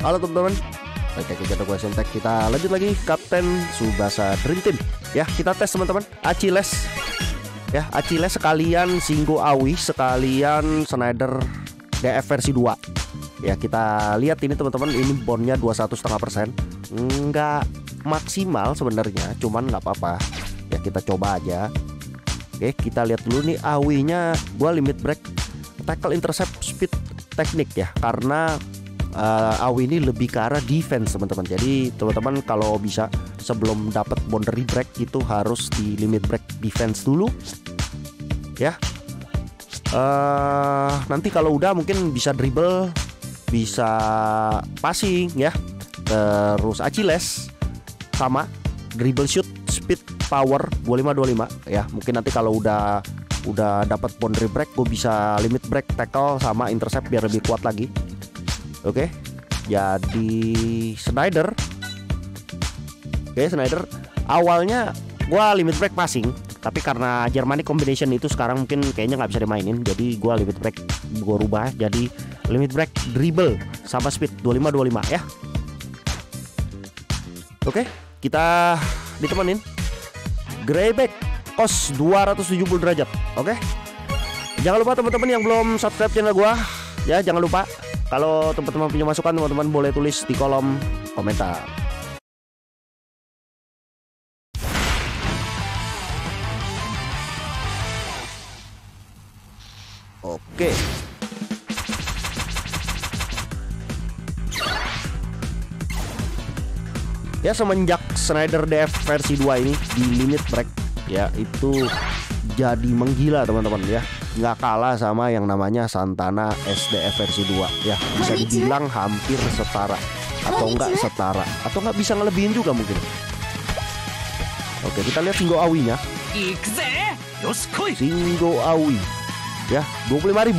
Halo teman-teman. Oke kita gue Sentek Kita lanjut lagi. Kapten Subasa Dream Team. Ya kita tes teman-teman. Achilles Ya Achilles sekalian Singgo Awi Sekalian Snyder DF versi 2 Ya kita lihat ini teman-teman. Ini bondnya 21,5% Enggak maksimal sebenarnya Cuman nggak apa-apa. Ya kita coba aja. Oke kita lihat dulu nih Awinya Gua limit break Tackle intercept speed teknik ya. Karena uh, Awi ini lebih ke arah defense teman-teman. Jadi teman-teman kalau bisa sebelum dapat boundary break itu harus di limit break defense dulu, ya. Uh, nanti kalau udah mungkin bisa dribble, bisa passing ya. Terus Achilles sama dribble shoot speed power 25 25 ya. Mungkin nanti kalau udah udah dapat boundary break gue bisa limit break tackle sama intercept biar lebih kuat lagi Oke. Jadi Snyder. Oke, Snyder awalnya gua limit break passing, tapi karena Germanic combination itu sekarang mungkin kayaknya nggak bisa dimainin, jadi gua limit break gua rubah jadi limit break dribble sama speed 25 25 ya. Oke, kita ditemenin Greyback kos 270 derajat. Oke. Jangan lupa teman-teman yang belum subscribe channel gua, ya jangan lupa kalau teman-teman punya masukan teman-teman boleh tulis di kolom komentar. Oke. Ya semenjak Snyder DF versi 2 ini di limit break ya itu jadi menggila teman-teman ya nggak kalah sama yang namanya Santana SDF versi 2 ya bisa dibilang hampir setara. Atau enggak setara. Atau enggak bisa ngelebihin juga mungkin. Oke kita lihat Singgo Awinya. Singgo Awi. Ya 25.000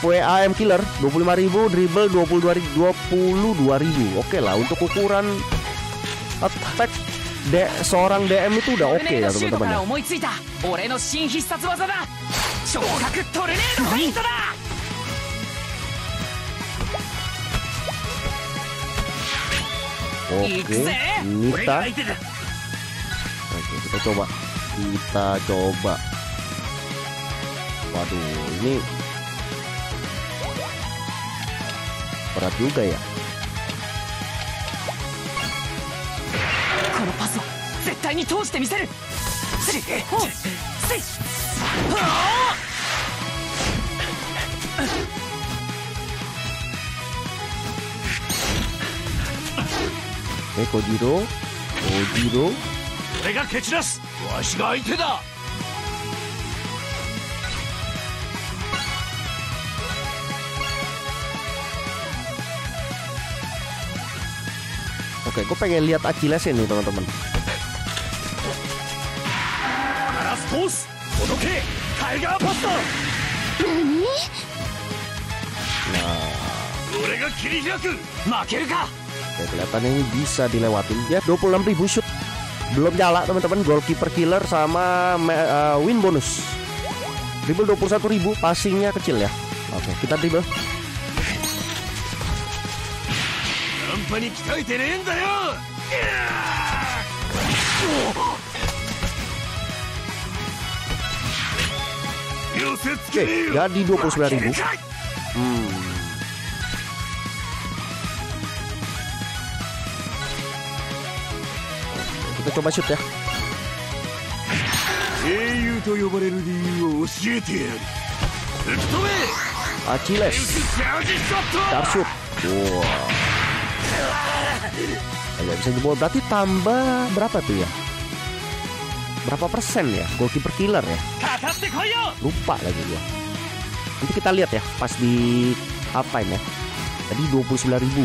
FWAM killer 25.000 dribble 22.000 22.000 oke lah untuk ukuran attack de seorang DM itu udah oke okay ya. teman-teman 昇格トルネードフェイントだ Oke, kita Oke, kita coba Kita coba Waduh, ini Berat juga ya Kono pass 絶対に通してみせる。せいせいはあ Eh, Kojiro, Kojiro. 俺が蹴散らすわしが相手だ Oke, gue pengen lihat Achilles ini teman-teman. Nah. Oke, kelihatannya ini bisa dilewatin. Ya, 26.000 shoot. Belum nyala teman-teman goalkeeper killer sama uh, win bonus. Dribble ribu passingnya kecil ya. Oke, kita dribble. Iya! Oke, jadi 29.000. Hmm, kita coba shoot ya. Achilles. Star shoot. Wow Agak bisa jebol. Berarti tambah berapa tuh ya? Berapa persen ya? Goalkeeper killer ya? Lupa lagi gua. Nanti kita lihat ya Pas di Alpine ya. Tadi 29 ribu.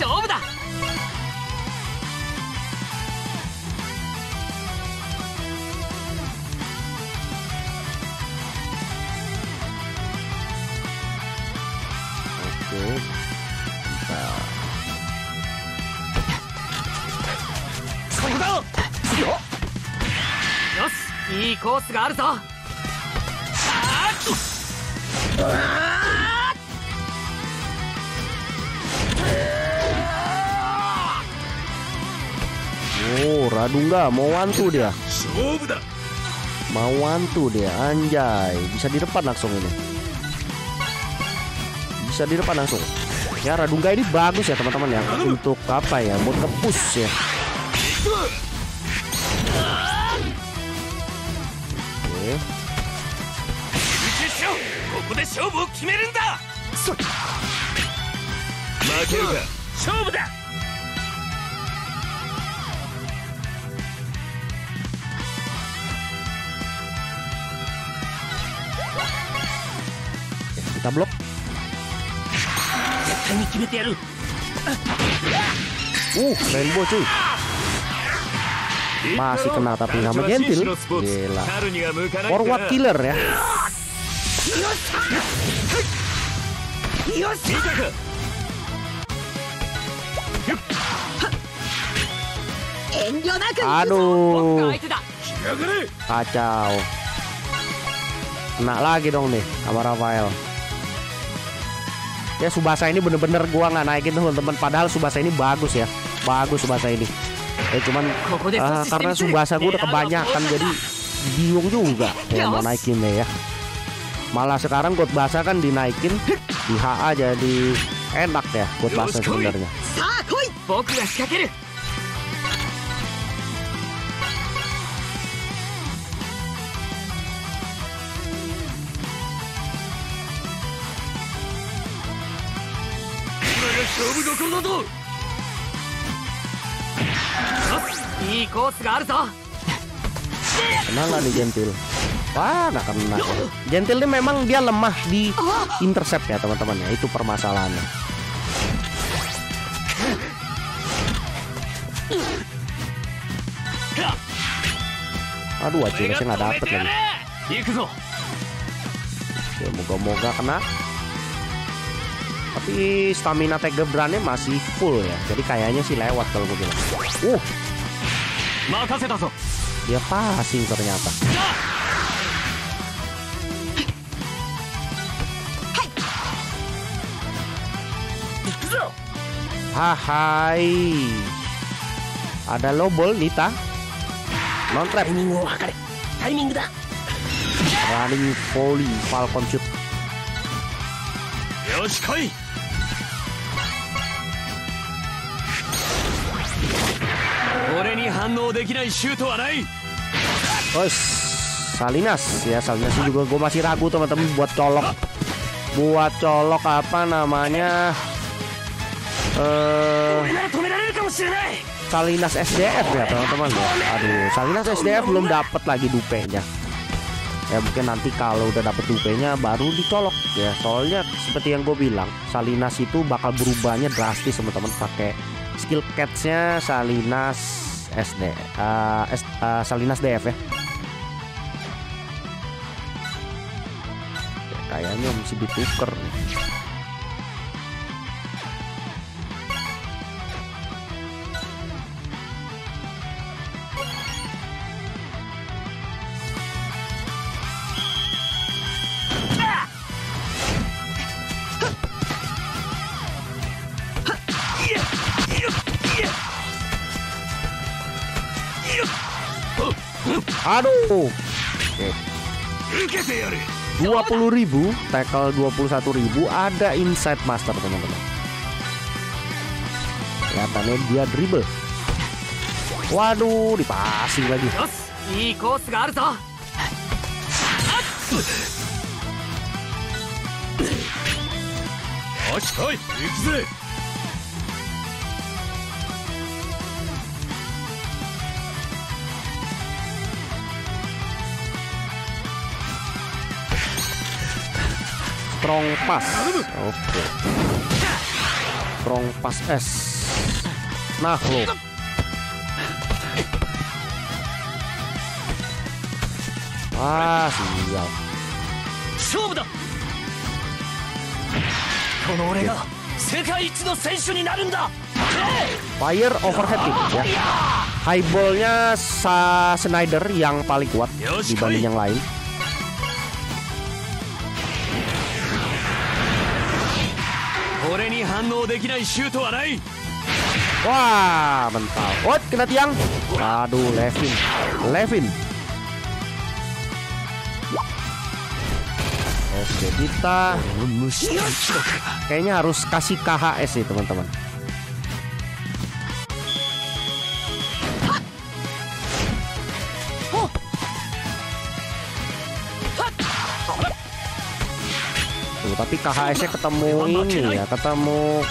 勝負だ。いいコースがあるぞ。あっ。Oh, Radungga mau wantu dia. Mau wantu dia, anjay. Bisa di depan langsung ini. Bisa di depan langsung. Ya, Radungga ini bagus ya, teman-teman ya. Untuk apa ya? Mau ngepush ya. Oke. Okay. 対に決めてやる Uh, rainbow cuy. Masih kena tapi nggak gentil. Gila. Forward killer ya. よし見たか遠慮なく Aduh, 相手だやがれ kacau. Kena lagi dong nih sama Rafael. ya Subasa ini bener-bener gua nggak naikin teman-teman. Padahal Subasa ini bagus ya. Bagus Subasa ini. Ya cuman uh, karena Subasa gua udah kebanyakan jadi bingung juga ya mau naikinnya ya. Malah sekarang God Basa kan dinaikin di HA jadi enak ya God Basa sebenarnya. 勝負どころだぞよしいいコースがあるぞ Kena nggak nih Gentil? Wah, nggak kena. ya. Gentil ini memang dia lemah di intercept ya teman-teman ya. Itu permasalahannya. Aduh, 俺が Achillesnya nggak 止め dapet てや lagi. れ行くぞ Oke, moga-moga kena. Tapi stamina Tiger Brand masih full ya. Jadi kayaknya sih lewat kalau gue bilang. Uh, 任せたぞ dia passing ternyata. Hahai. Ada lobol Nita. Non trap タイミングを測れタイミングだ running volley Falcon shoot. よし来い 俺に反応できないシュートはない Terus Salinas ya Salinas ini juga gue masih ragu teman-teman buat colok buat colok apa namanya eh 俺なら止められるかもしれない Salinas SDF ya teman-teman ya. Aduh Salinas SDF belum dapat lagi dupenya ya mungkin nanti kalau udah dapet dupenya baru dicolok ya soalnya seperti yang gue bilang Salinas itu bakal berubahnya drastis teman-teman pakai skill catchnya Salinas SD eh, S- eh, Salinas DF ya Ya, kayaknya mesti dituker nih. Aduh. Oke. puluh ribu, tackle dua puluh satu ribu, ada inside master teman-teman. Kelihatannya dia dribble. Waduh, dipasing lagi. Oke, strong pass oke. Okay. strong pass S. Nah lo. Ah siap. Fire overhead kick ya. Highballnya Sa Snyder yang paling kuat dibanding yang lain. 反応できないシュートはない Wah, mental. What? Kena tiang. Aduh, Levin. Levin. Oke, kita 無視の記録 kayaknya harus kasih KHS nih, teman-teman. Tapi KHS-nya ketemu ini ya, ketemu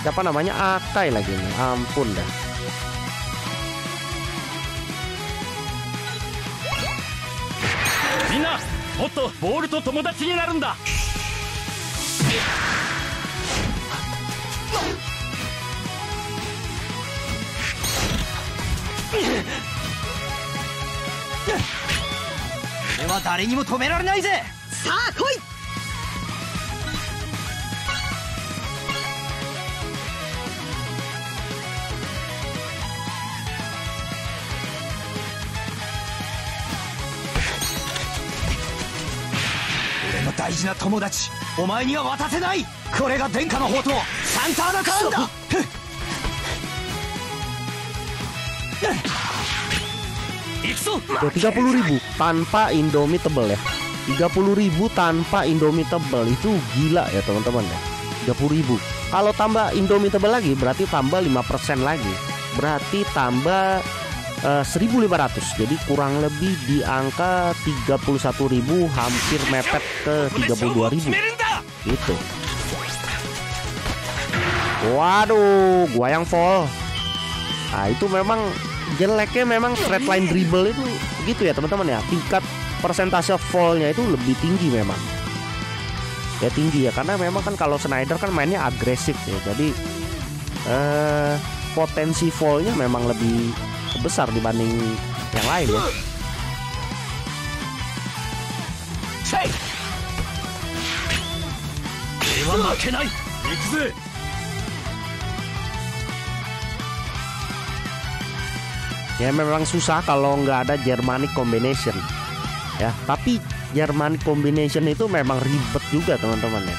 siapa namanya Akai lagi nih. Ampun dah. みんなもっとボールと友達になるんだ俺は誰にも止められないぜさあ来い大事な友達お前には渡せないこれが殿下の宝刀サンターナカーンだふっ行くぞ Tuh, 30 ribu tanpa Indomitable ya 30 ribu tanpa Indomitable itu gila ya teman-teman ya 30 ribu kalau tambah Indomitable lagi berarti tambah 5% lagi berarti tambah Eh, 1.500 jadi kurang lebih di angka 31.000 hampir mepet ke 32.000 itu waduh gua yang fall. Nah itu memang jeleknya memang straight line dribble itu gitu ya teman-teman ya. Tingkat persentase fallnya itu lebih tinggi memang. Ya tinggi ya karena memang kan kalau Snyder kan mainnya agresif ya. Jadi eh, potensi fallnya memang lebih besar dibanding yang lain ya. Ya memang susah kalau nggak ada Germanic combination ya. Tapi Germanic combination itu memang ribet juga teman-teman ya.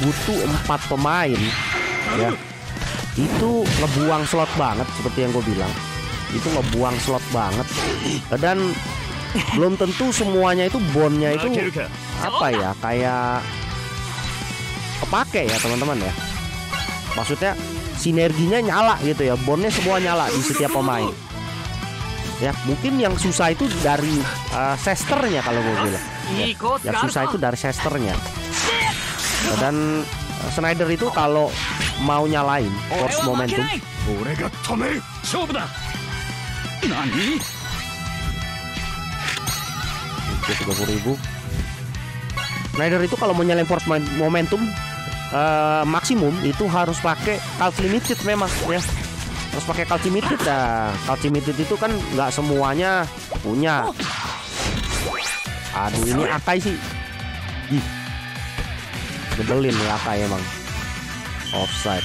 Butuh empat pemain ya. Itu ngebuang slot banget seperti yang gue bilang itu ngebuang slot banget. Dan belum tentu semuanya itu bonnya itu apa ya kayak kepake ya teman-teman ya. Maksudnya sinerginya nyala gitu ya bonnya semua nyala di setiap pemain. Ya mungkin yang susah itu dari uh, sesternya kalau gue bilang. Ya, yang susah itu dari sesternya. Dan eh, uh, Snyder itu kalau mau nyalain force momentum. Nani? tiga puluh ribu. Rider itu kalau mau nyalain force momentum uh, maksimum itu harus pakai calcimited memang ya harus pakai calc limited dah. nah calcimited itu kan nggak semuanya punya aduh ini akai sih Ih. Hmm. Gebelin ya akai emang offside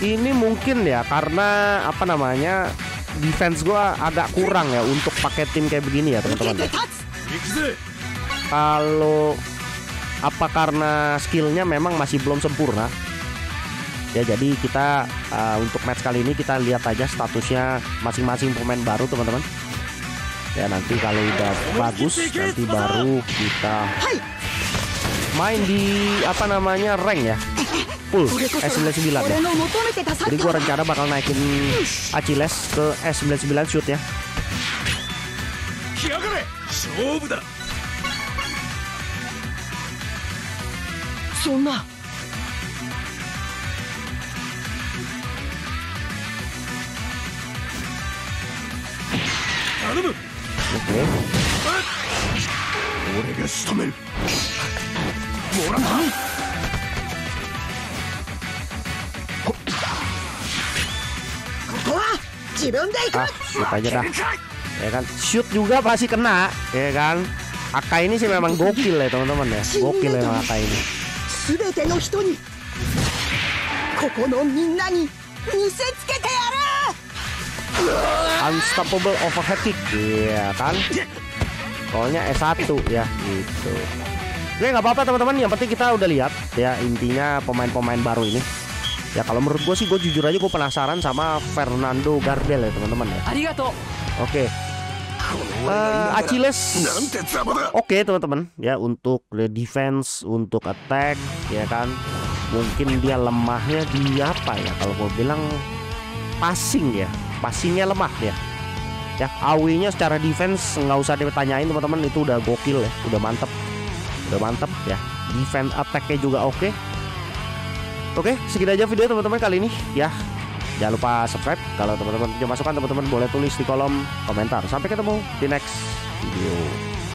Ini mungkin ya karena apa namanya defense gue agak kurang ya untuk pakai tim kayak begini ya teman-teman. Kalau apa karena skillnya memang masih belum sempurna? Ya jadi kita uh, untuk match kali ini kita lihat aja statusnya masing-masing pemain baru teman-teman. Ya nanti kalau udah bagus nanti baru kita main di apa namanya rank ya full S99 ya jadi gua rencana bakal naikin Achilles ke S99 shoot ya 来やがれ勝負だそんな頼む oke 俺が仕留めるもらったこ ah shoot aja dah. Ya kan? Shoot juga pasti kena. Ya kan? Aka ini sih memang gokil ya teman-teman ya. Gokil ya Aka ini. Unstoppable overhead kick Iya kan? Soalnya S1 ya gitu. Oke nggak apa-apa teman-teman. Yang penting kita udah lihat ya intinya pemain-pemain baru ini ya kalau menurut gue sih gue jujur aja gue penasaran sama Fernando Gardel ya teman-teman ya. Arigato. Oke. Okay. Uh, eh, Achilles. Oke okay, teman-teman. Ya untuk defense untuk attack ya kan. Mungkin dia lemahnya di apa ya? Kalau gue bilang passing ya. Passingnya lemah ya. Ya AW-nya secara defense nggak usah ditanyain teman-teman. Itu udah gokil ya. Udah mantep. Udah mantep ya. Defense attacknya juga oke. okay oke segitu aja video teman-teman kali ini. Ya jangan lupa subscribe. Kalau teman-teman punya masukan teman-teman boleh tulis di kolom komentar. Sampai ketemu di next video